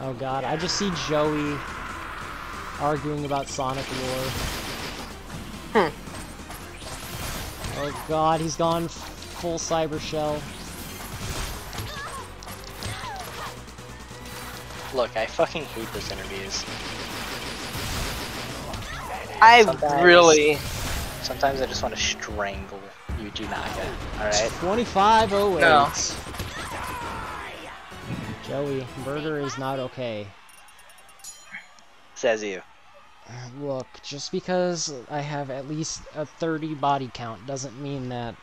Oh god, I just see Joey arguing about Sonic lore. Hmm. Oh god, he's gone full Cyber Shell. Look, I fucking hate those interviews. I Sometimes- really. Sometimes I just want to strangle Yuji Naka. Alright? 2508. No. Joey, murder is not okay. Says you. Look, just because I have at least a 30 body count doesn't mean that